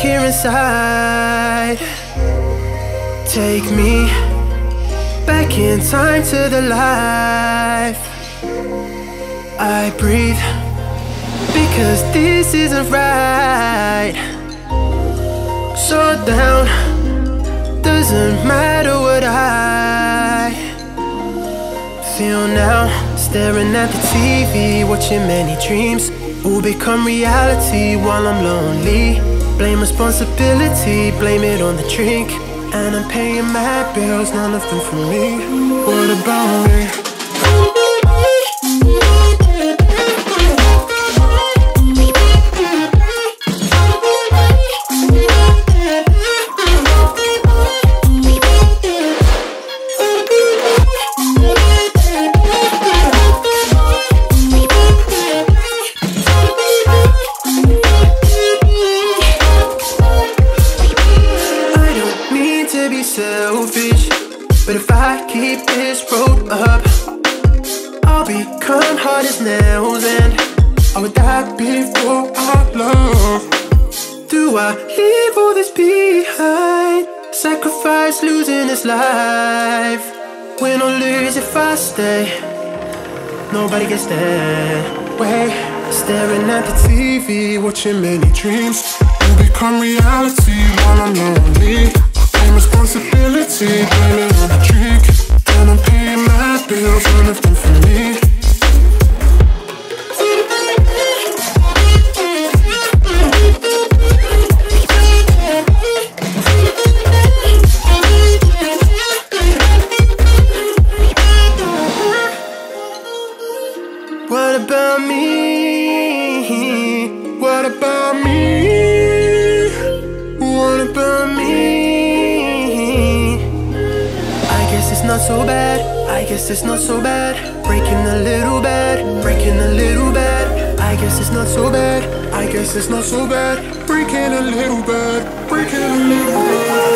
here inside. Take me back in time to the life I breathe. Because this isn't right. So down, doesn't matter what I feel now. Staring at the TV, watching many dreams will become reality while I'm lonely. Blame responsibility, blame it on the drink. And I'm paying my bills, none of them for me. What about me? But if I keep this road up I'll become hard as nails And I would die before our love. Do I leave all this behind? Sacrifice losing this life. Win or lose if I stay Nobody gets that way Staring at the TV, watching many dreams. Will become reality while I'm lonely. Responsibility, blame What about me? What about me? What about me? I guess it's not so bad. I guess it's not so bad. Breaking a little bad. Breaking a little bad. I guess it's not so bad. I guess it's not so bad. Breaking a little bad. Breaking a little bad.